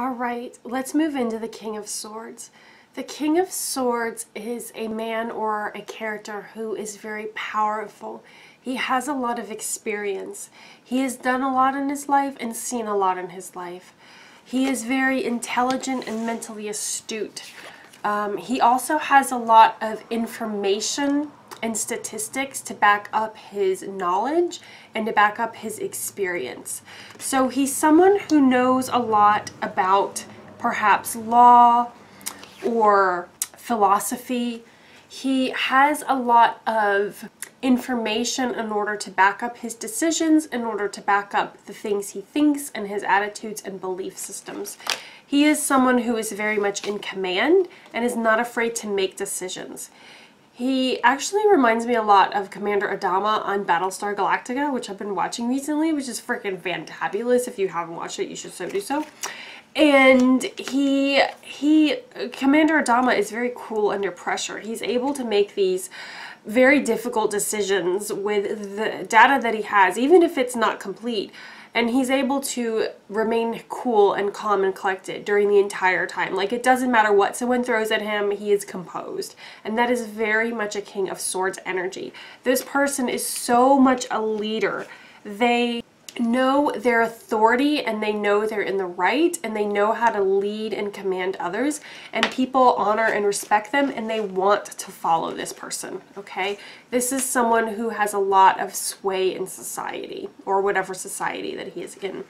All right, let's move into the King of Swords. The King of Swords is a man or a character who is very powerful. He has a lot of experience. He has done a lot in his life and seen a lot in his life. He is very intelligent and mentally astute. Um, he also has a lot of information and statistics to back up his knowledge and to back up his experience. So he's someone who knows a lot about perhaps law or philosophy. He has a lot of information in order to back up his decisions, in order to back up the things he thinks and his attitudes and belief systems. He is someone who is very much in command and is not afraid to make decisions. He actually reminds me a lot of Commander Adama on Battlestar Galactica, which I've been watching recently, which is freaking fantabulous. If you haven't watched it, you should so do so. And he, he, Commander Adama is very cool under pressure. He's able to make these very difficult decisions with the data that he has, even if it's not complete. And he's able to remain cool and calm and collected during the entire time. Like it doesn't matter what someone throws at him, he is composed. And that is very much a King of Swords energy. This person is so much a leader. They know their authority and they know they're in the right and they know how to lead and command others and people honor and respect them and they want to follow this person okay? This is someone who has a lot of sway in society or whatever society that he is in.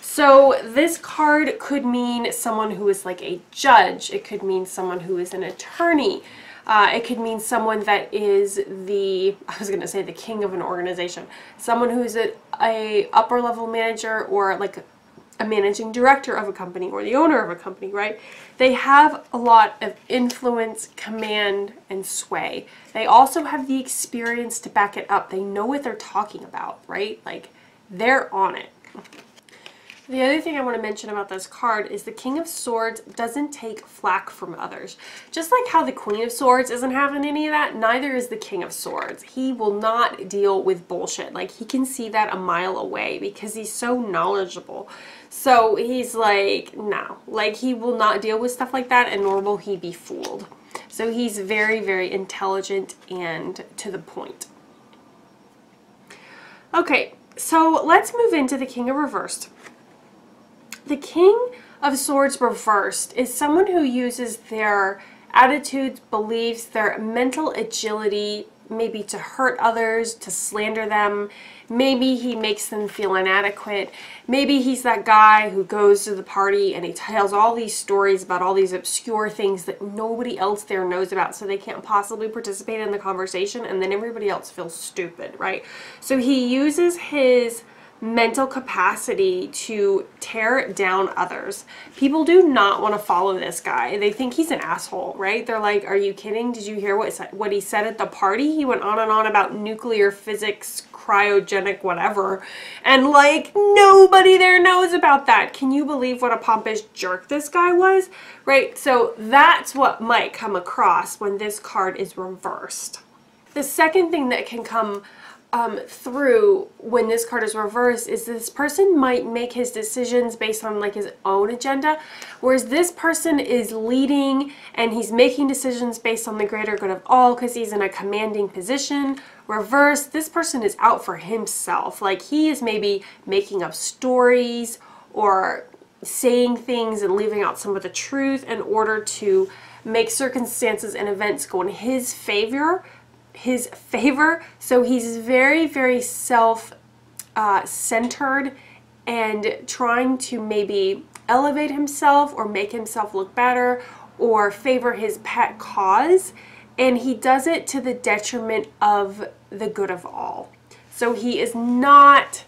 So this card could mean someone who is like a judge. It could mean someone who is an attorney. Uh, it could mean someone that is the, I was going to say the king of an organization, someone who's a, a upper level manager or like a managing director of a company or the owner of a company, right? They have a lot of influence, command, and sway. They also have the experience to back it up. They know what they're talking about, right? Like they're on it. The other thing I want to mention about this card is the King of Swords doesn't take flack from others. Just like how the Queen of Swords isn't having any of that, neither is the King of Swords. He will not deal with bullshit. Like, he can see that a mile away because he's so knowledgeable. So he's like, no. Like, he will not deal with stuff like that and nor will he be fooled. So he's very, very intelligent and to the point. Okay, so let's move into the King of Reversed. The King of Swords reversed is someone who uses their attitudes, beliefs, their mental agility, maybe to hurt others, to slander them. Maybe he makes them feel inadequate. Maybe he's that guy who goes to the party and he tells all these stories about all these obscure things that nobody else there knows about so they can't possibly participate in the conversation and then everybody else feels stupid, right? So he uses his mental capacity to tear down others. People do not want to follow this guy. They think he's an asshole, right? They're like, are you kidding? Did you hear what, what he said at the party? He went on and on about nuclear physics, cryogenic whatever. And like, nobody there knows about that. Can you believe what a pompous jerk this guy was? Right? So that's what might come across when this card is reversed. The second thing that can come um, through when this card is reversed is this person might make his decisions based on like his own agenda whereas this person is leading and he's making decisions based on the greater good of all because he's in a commanding position. Reverse this person is out for himself. Like he is maybe making up stories or saying things and leaving out some of the truth in order to make circumstances and events go in his favor his favor. So he's very, very self uh, centered and trying to maybe elevate himself or make himself look better or favor his pet cause. And he does it to the detriment of the good of all. So he is not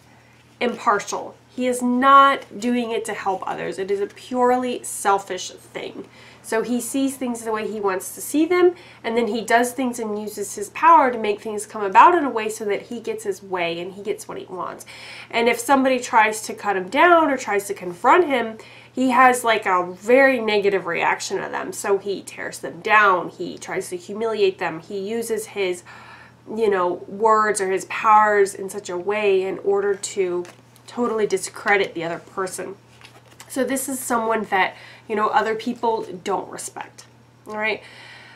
impartial. He is not doing it to help others. It is a purely selfish thing. So he sees things the way he wants to see them, and then he does things and uses his power to make things come about in a way so that he gets his way and he gets what he wants. And if somebody tries to cut him down or tries to confront him, he has like a very negative reaction to them. So he tears them down, he tries to humiliate them, he uses his, you know, words or his powers in such a way in order to totally discredit the other person. So this is someone that, you know, other people don't respect. All right.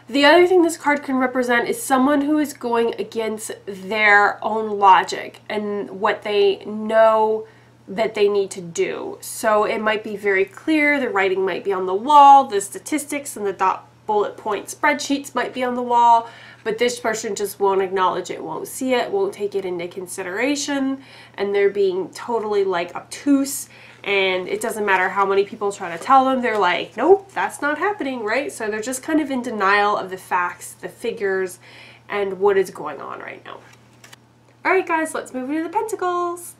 The other thing this card can represent is someone who is going against their own logic and what they know that they need to do. So it might be very clear, the writing might be on the wall, the statistics and the dot bullet point spreadsheets might be on the wall, but this person just won't acknowledge it, won't see it, won't take it into consideration, and they're being totally like obtuse and it doesn't matter how many people try to tell them, they're like, nope, that's not happening, right? So they're just kind of in denial of the facts, the figures, and what is going on right now. All right, guys, let's move into the pentacles.